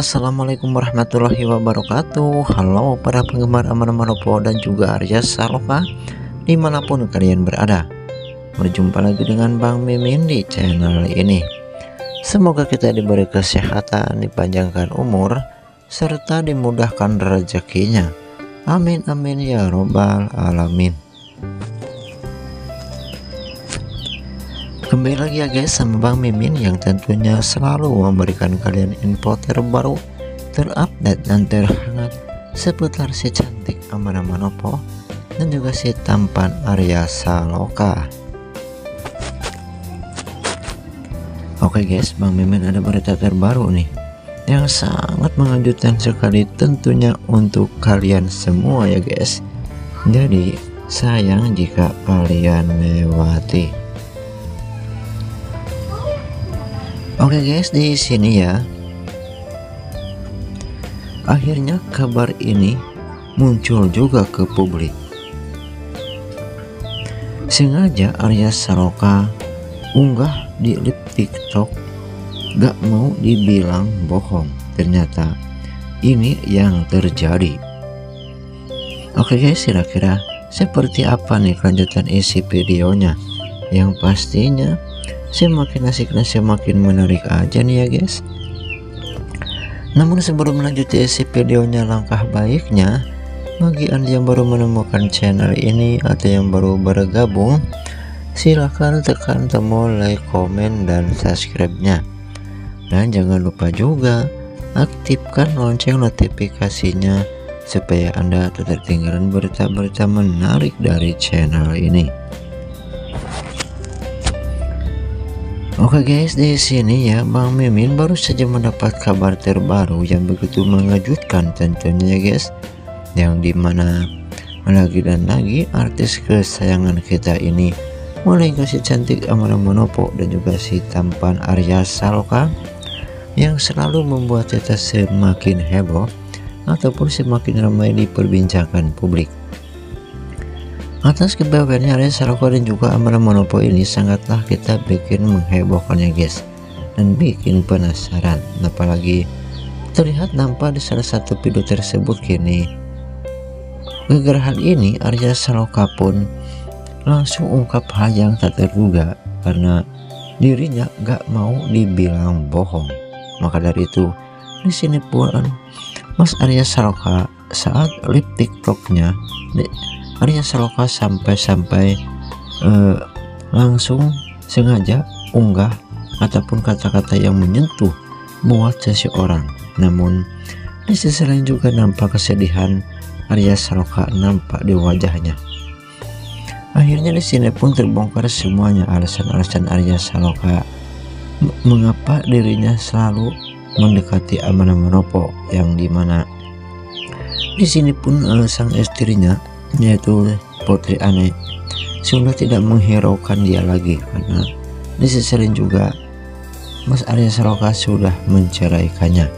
Assalamualaikum warahmatullahi wabarakatuh. Halo para penggemar Aman Manopo dan juga Arya Saloka Di mana pun kalian berada. Berjumpa lagi dengan Bang Mimin di channel ini. Semoga kita diberi kesehatan Dipanjangkan umur Serta dimudahkan rezekinya. Amin amin ya robbal alamin Kembali lagi ya guys sama Bang Mimin yang tentunya selalu memberikan kalian info terbaru, terupdate dan terhangat seputar si cantik Amana Manopo dan juga si tampan Arya Saloka. Oke guys, Bang Mimin ada berita terbaru nih yang sangat mengejutkan sekali tentunya untuk kalian semua ya guys. Jadi sayang jika kalian melewati Oke okay guys, di sini ya. Akhirnya kabar ini muncul juga ke publik. Sengaja Arya Saloka unggah di live TikTok gak mau dibilang bohong. Ternyata ini yang terjadi. Oke okay guys, kira-kira seperti apa nih kelanjutan isi videonya? Yang pastinya semakin asik dan semakin menarik aja nih ya guys. Namun sebelum lanjut isi videonya langkah baiknya bagi anda yang baru menemukan channel ini atau yang baru bergabung silahkan tekan tombol like, komen, dan subscribe nya dan jangan lupa juga aktifkan lonceng notifikasinya supaya anda tidak ketinggalan berita-berita menarik dari channel ini Oke guys, di sini ya Bang Mimin baru saja mendapat kabar terbaru yang begitu mengejutkan tentunya ya guys. Yang di mana lagi dan lagi artis kesayangan kita ini mulai kasih cantik Amara Monopo dan juga si tampan Arya Saloka yang selalu membuat kita semakin heboh ataupun semakin ramai diperbincangkan publik. Atas kebawahannya Arya Saroko dan juga Amara Monopo ini sangatlah kita bikin menghebohkannya guys. Dan bikin penasaran. Apalagi terlihat nampak di salah satu video tersebut kini. Gara hal ini Arya Saloka pun langsung ungkap hal yang tak terduga. Karena dirinya gak mau dibilang bohong. Maka dari itu di sini pun Mas Arya Saloka saat lip tiktoknya Arya Saloka sampai-sampai uh, langsung sengaja unggah ataupun kata-kata yang menyentuh muat seseorang. Namun di sisi lain juga nampak kesedihan Arya Saloka nampak di wajahnya. Akhirnya di sini pun terbongkar semuanya alasan-alasan Arya Saloka mengapa dirinya selalu mendekati Amana Manopo yang di mana di sini pun uh, sang istrinya yaitu Putri Ane sudah tidak menghiraukan dia lagi karena di sisi lain juga Mas Arya Saloka sudah menceraikannya.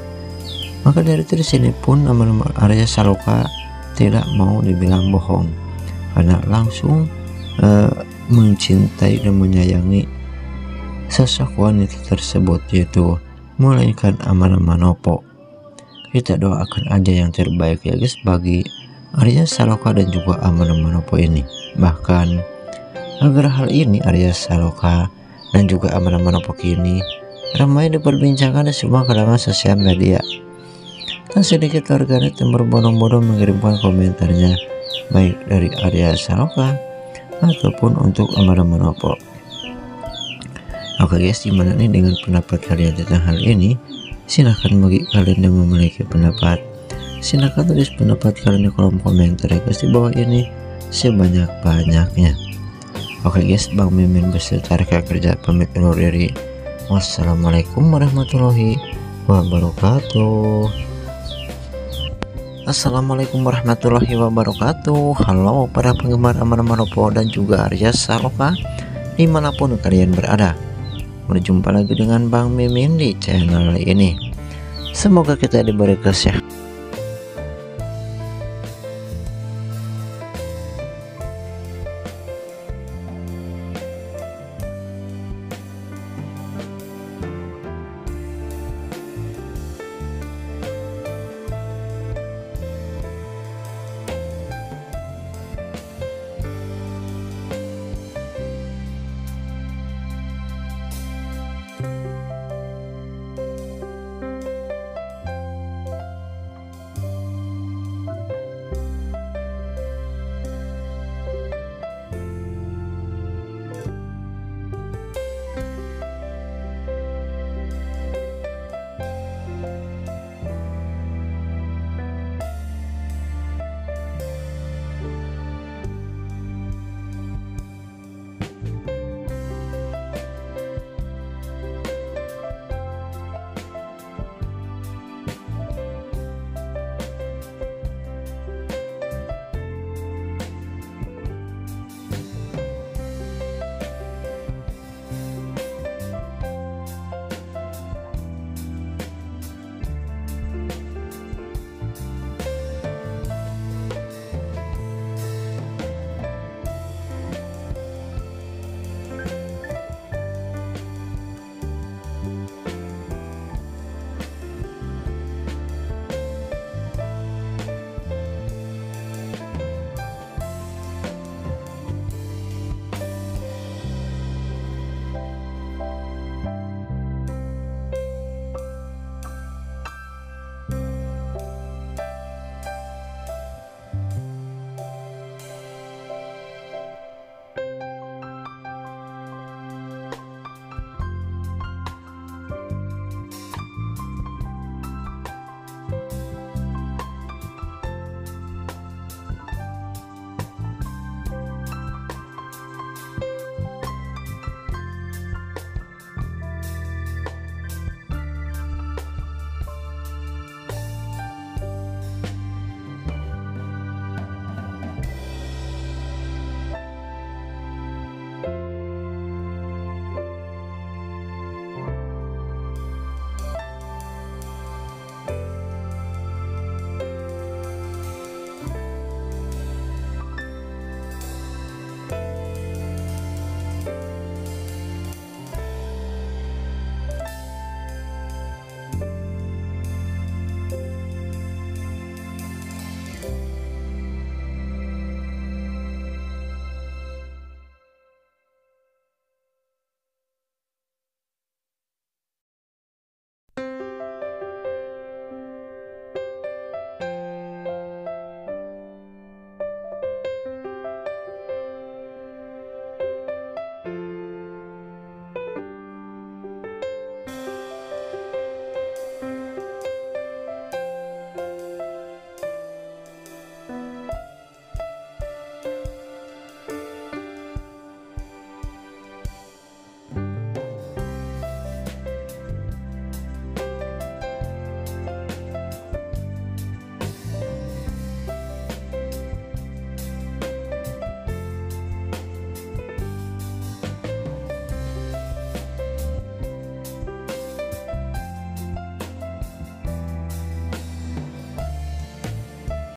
Maka dari itu sini pun nama Arya Saloka tidak mau dibilang bohong karena langsung uh, mencintai dan menyayangi sosok wanita tersebut yaitu melainkan Amana Manopo. Kita doakan aja yang terbaik ya guys bagi Arya Saloka dan juga Amano Manopo ini. Bahkan agar hal ini Arya Saloka dan juga Amano Manopo ini ramai diperbincangkan di semua kalangan sosial media. Tak sedikit warganet yang berbondong-bondong mengirimkan komentarnya baik dari Arya Saloka ataupun untuk Amano Manopo. Oke guys, gimana nih dengan pendapat kalian tentang hal ini? Silahkan bagi kalian yang memiliki pendapat silahkan tulis pendapat kalian di kolom komentar ya guys. Di bawah ini sebanyak-banyaknya. Oke guys Bang Mimin beserta rekan kerja pamit undur diri. Wassalamualaikum warahmatullahi wabarakatuh. Assalamualaikum warahmatullahi wabarakatuh. Halo para penggemar Amar Maropo dan juga Arya Saloka Di mana pun kalian berada. Berjumpa lagi dengan Bang Mimin di channel ini. Semoga kita diberi kesehatan